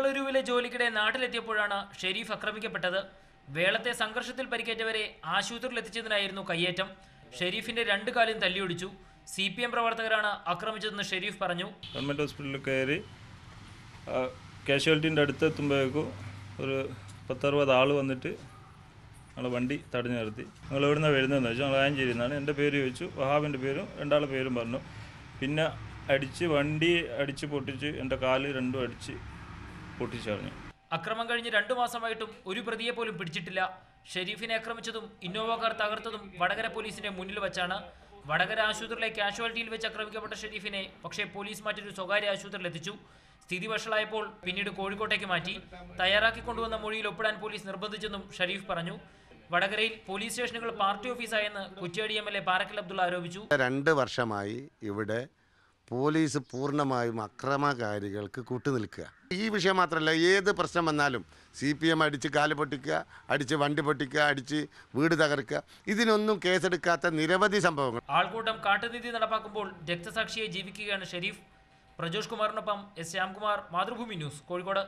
ബംഗളൂരുവിലെ ജോലിക്കിടെ നാട്ടിലെത്തിയപ്പോഴാണ് ഷെരീഫ് ആക്രമിക്കപ്പെട്ടത്. വേളത്തെ സംഘർഷത്തിൽ പരിക്കേറ്റവരെ ആശുപത്രിയിൽ എത്തിച്ചതിനായിരുന്നു കയ്യേറ്റം. ഷെരീഫിന്റെ രണ്ടു കാലും തല്ലിയൊടിച്ചു. സി പി എം പ്രവർത്തകരാണ് ആക്രമിച്ചതെന്ന് ഷെരീഫ് പറഞ്ഞു. ഗവൺമെന്റ് ഹോസ്പിറ്റലിൽ കയറി കാഷ്വാലിറ്റീന്റെ അടുത്തെത്തുമ്പോഴേക്കും ഒരു പത്തറുപത് ആൾ വന്നിട്ട് ഞങ്ങൾ വണ്ടി തടഞ്ഞു നിർത്തി. ഞങ്ങൾ എവിടെ നിന്നാണ് വരുന്നതെന്ന് വെച്ചാൽ ഞങ്ങൾ നിന്നാണ് എന്റെ പേര് ചോദിച്ചു. വഹാബിന്റെ പേരും രണ്ടാളുടെ പേരും പറഞ്ഞു. പിന്നെ അടിച്ച് വണ്ടി അടിച്ച് പൊട്ടിച്ച് എന്റെ കാൽ രണ്ടും അടിച്ച് പൊട്ടിച്ച് കളഞ്ഞു അക്രമം കഴിഞ്ഞ് രണ്ടു മാസമായിട്ടും ഒരു പ്രതിയെ പോലും പിടിച്ചിട്ടില്ല. ഷെരീഫിനെ ആക്രമിച്ചതും ഇന്നോവ കാർ തകർത്തതും വടകര പോലീസിന്റെ മുന്നിൽ വെച്ചാണ്. വടകര ആശുപത്രിയിലെ കാഷ്വാലിറ്റിയിൽ വെച്ച് ആക്രമിക്കപ്പെട്ട ഷെരീഫിനെ പക്ഷേ പോലീസ് മറ്റൊരു സ്വകാര്യ ആശുപത്രിയിൽ എത്തിച്ചു. സ്ഥിതി വഷളായപ്പോൾ പിന്നീട് കോഴിക്കോട്ടേക്ക് മാറ്റി. തയ്യാറാക്കി കൊണ്ടുവന്ന മൊഴിയിൽ ഒപ്പിടാൻ പോലീസ് നിർബന്ധിച്ചെന്നും ഷെരീഫ് പറഞ്ഞു. വടകരയിൽ പോലീസ് സ്റ്റേഷനുകൾ party ഓഫീസായെന്ന് Kuttiadi M L A Parakkal Abdulla ആരോപിച്ചു. രണ്ട് വർഷമായി ഇവിടെ പോലീസ് പൂർണമായും അക്രമകാരികൾക്ക് കൂട്ടുനിൽക്കുക. ഈ വിഷയം മാത്രമല്ല ഏത് പ്രശ്നം വന്നാലും സി പി എം അടിച്ച് കാൽ പൊട്ടിക്കുക അടിച്ച് വണ്ടി പൊട്ടിക്കുക അടിച്ച് വീട് തകർക്കുക ഇതിനൊന്നും കേസെടുക്കാത്ത നിരവധി സംഭവങ്ങൾ. ആൾക്കൂട്ടം കാട്ടുനീതി നടപ്പാക്കുമ്പോൾ രക്തസാക്ഷിയെ ജീവിക്കുകയാണ് ഷെരീഫ്. പ്രജോഷ് കുമാറിനൊപ്പം എസ് ശ്യാംകുമാർ മാതൃഭൂമി ന്യൂസ് കോഴിക്കോട്.